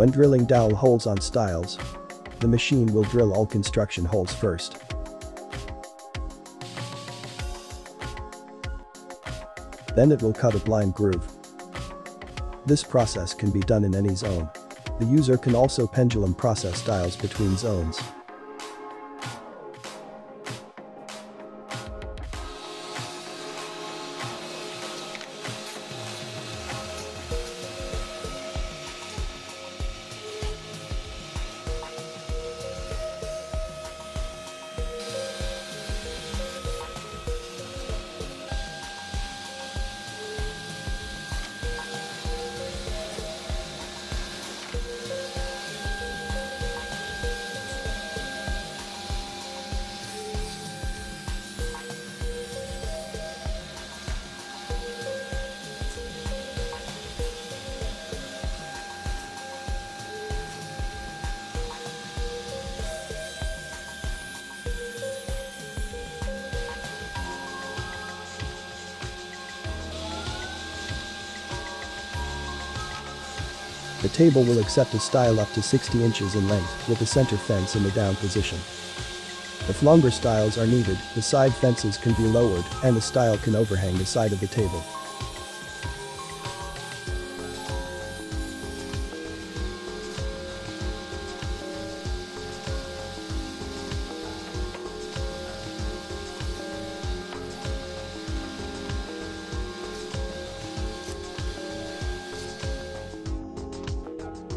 When drilling dowel holes on stiles, the machine will drill all construction holes first. Then it will cut a blind groove. This process can be done in any zone. The user can also pendulum process dials between zones. The table will accept a stile up to 60 inches in length with the center fence in the down position. If longer stiles are needed, the side fences can be lowered and the stile can overhang the side of the table.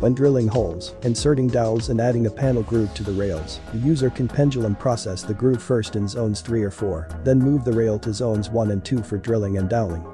When drilling holes, inserting dowels and adding a panel groove to the rails, the user can pendulum process the groove first in zones 3 or 4, then move the rail to zones 1 and 2 for drilling and doweling.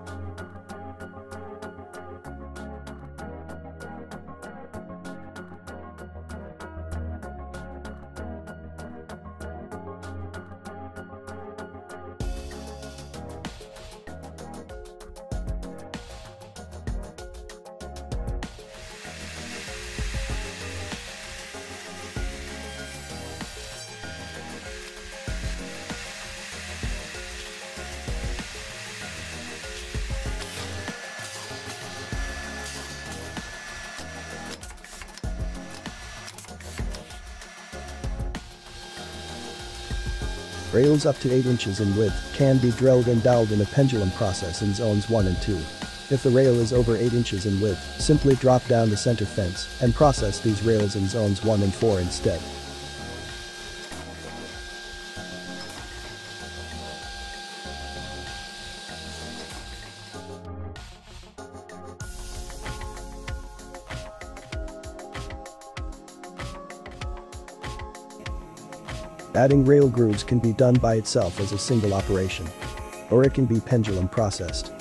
Rails up to 8 inches in width can be drilled and doweled in a pendulum process in zones 1 and 2. If the rail is over 8 inches in width, simply drop down the center fence and process these rails in zones 1 and 4 instead. Adding rail grooves can be done by itself as a single operation. Or it can be pendulum processed.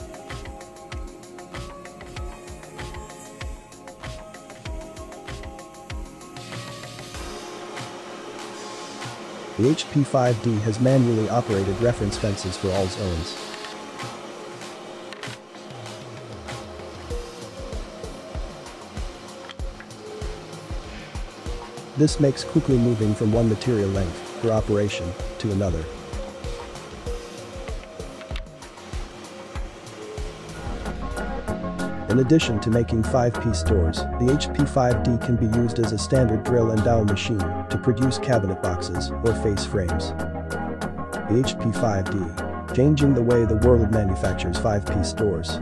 The HP5D has manually operated reference fences for all zones. This makes quickly moving from one material length per operation to another. In addition to making 5-piece doors, the HP5D can be used as a standard drill and dowel machine to produce cabinet boxes or face frames. The HP5D, changing the way the world manufactures 5-piece doors.